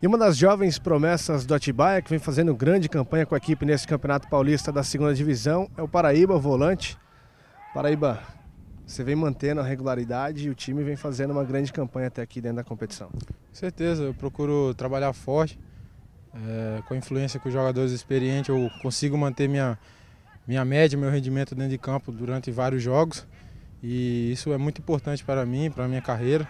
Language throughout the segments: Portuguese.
E uma das jovens promessas do Atibaia, que vem fazendo grande campanha com a equipe nesse Campeonato Paulista da segunda divisão, é o Paraíba, volante. Paraíba, você vem mantendo a regularidade e o time vem fazendo uma grande campanha até aqui dentro da competição. Com certeza, eu procuro trabalhar forte, é, com a influência com os jogadores experientes, eu consigo manter minha, minha média, meu rendimento dentro de campo durante vários jogos. E isso é muito importante para mim, para a minha carreira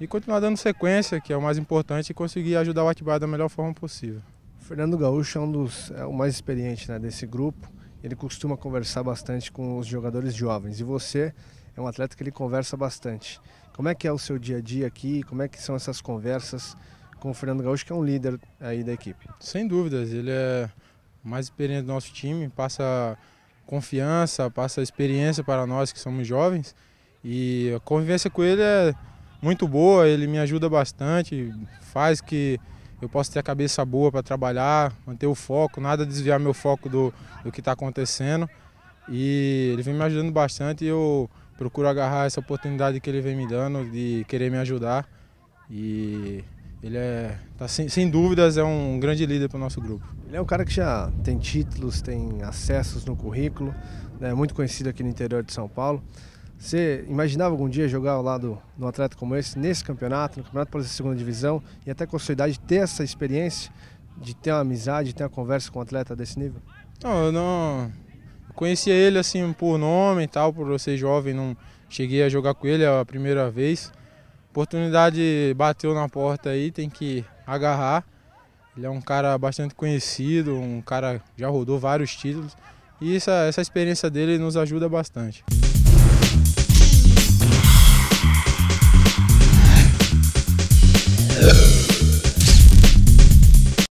e continuar dando sequência, que é o mais importante, e conseguir ajudar o Atibaia da melhor forma possível. O Fernando Gaúcho é um dos é o mais experiente né, desse grupo. Ele costuma conversar bastante com os jogadores jovens e você é um atleta que ele conversa bastante. Como é que é o seu dia a dia aqui? Como é que são essas conversas com o Fernando Gaúcho, que é um líder aí da equipe? Sem dúvidas, ele é o mais experiente do nosso time, passa confiança, passa experiência para nós que somos jovens e a convivência com ele é muito boa, ele me ajuda bastante, faz que eu possa ter a cabeça boa para trabalhar, manter o foco, nada desviar meu foco do, do que está acontecendo. E ele vem me ajudando bastante e eu procuro agarrar essa oportunidade que ele vem me dando de querer me ajudar. E ele é, tá, sem, sem dúvidas, é um grande líder para o nosso grupo. Ele é um cara que já tem títulos, tem acessos no currículo, é né, muito conhecido aqui no interior de São Paulo. Você imaginava algum dia jogar ao lado de um atleta como esse, nesse campeonato, no Campeonato Paulista Segunda Divisão, e até com a sua idade ter essa experiência de ter uma amizade, de ter uma conversa com um atleta desse nível? Não, eu não. Eu conhecia ele assim por nome e tal, por ser jovem, não cheguei a jogar com ele a primeira vez. Oportunidade bateu na porta aí, tem que agarrar. Ele é um cara bastante conhecido, um cara já rodou vários títulos e essa, essa experiência dele nos ajuda bastante.